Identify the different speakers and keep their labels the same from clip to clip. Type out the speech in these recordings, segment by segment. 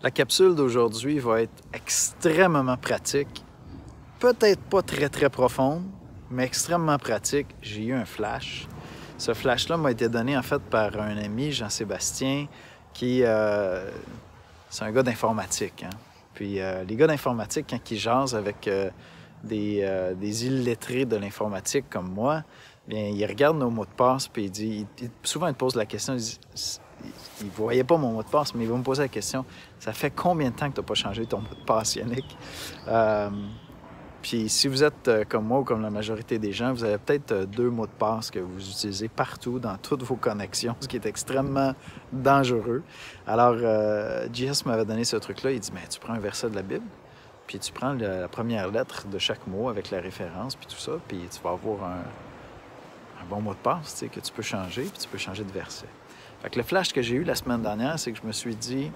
Speaker 1: La capsule d'aujourd'hui va être extrêmement pratique. Peut-être pas très très profonde, mais extrêmement pratique. J'ai eu un flash. Ce flash-là m'a été donné en fait par un ami, Jean-Sébastien, qui euh, c'est un gars d'informatique. Hein. Puis euh, les gars d'informatique, quand ils jasent avec euh, des, euh, des illettrés de l'informatique comme moi, bien, ils regardent nos mots de passe, puis souvent ils te posent la question, il ne voyait pas mon mot de passe, mais il va me poser la question ça fait combien de temps que tu n'as pas changé ton mot de passe, Yannick? Euh, Puis si vous êtes euh, comme moi ou comme la majorité des gens, vous avez peut-être euh, deux mots de passe que vous utilisez partout dans toutes vos connexions, ce qui est extrêmement dangereux. Alors, euh, JS m'avait donné ce truc-là. Il dit mais tu prends un verset de la Bible, puis tu prends la première lettre de chaque mot avec la référence, puis tout ça, puis tu vas avoir un, un bon mot de passe tu sais, que tu peux changer, puis tu peux changer de verset. Le flash que j'ai eu la semaine dernière, c'est que je me suis dit,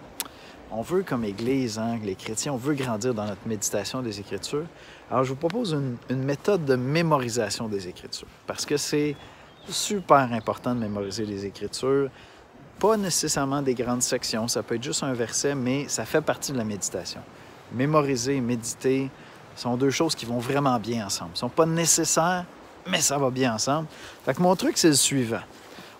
Speaker 1: on veut comme Église, hein, les chrétiens, on veut grandir dans notre méditation des Écritures. Alors je vous propose une, méthode de mémorisation des Écritures, parce que c'est super important de mémoriser les Écritures. Pas nécessairement des grandes sections, ça peut être juste un verset, mais ça fait partie de la méditation. Mémoriser et méditer sont deux choses qui vont vraiment bien ensemble. Ils ne sont pas nécessaires, mais ça va bien ensemble. Mon truc, c'est le suivant.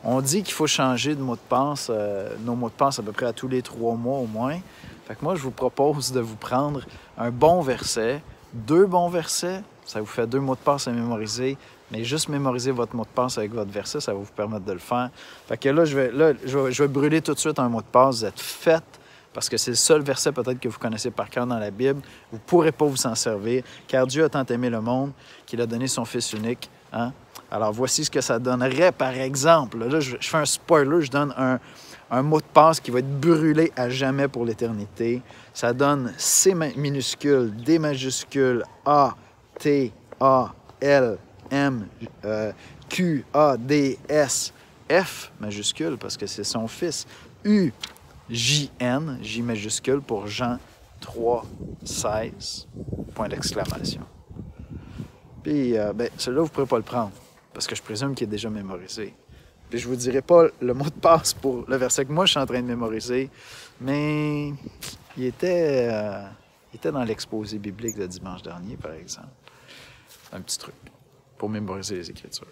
Speaker 1: On dit qu'il faut changer de mot de passe, euh, nos mots de passe à peu près à tous les trois mois au moins. Fait que moi, je vous propose de vous prendre un bon verset, deux bons versets, ça vous fait deux mots de passe à mémoriser, mais juste mémoriser votre mot de passe avec votre verset, ça va vous permettre de le faire. Fait que là, je vais, là, je vais, brûler tout de suite un mot de passe, vous êtes faites, parce que c'est le seul verset peut-être que vous connaissez par cœur dans la Bible. Vous ne pourrez pas vous en servir, car Dieu a tant aimé le monde qu'il a donné son Fils unique. Hein? Alors voici ce que ça donnerait, par exemple. Là, je, fais un spoiler, je donne un, mot de passe qui va être brûlé à jamais pour l'éternité. Ça donne C minuscule, D majuscule, A, T, A, L, M, euh, Q, A, D, S, F majuscule, parce que c'est son fils, U, J, N, J majuscule pour Jean 3, 16, point d'exclamation. Puis, euh, ben, celui-là, vous ne pourrez pas le prendre, parce que je présume qu'il est déjà mémorisé. Puis, je vous dirai pas le mot de passe pour le verset que moi, je suis en train de mémoriser, mais il était, euh, il était dans l'exposé biblique de dimanche dernier, par exemple. Un petit truc pour mémoriser les Écritures.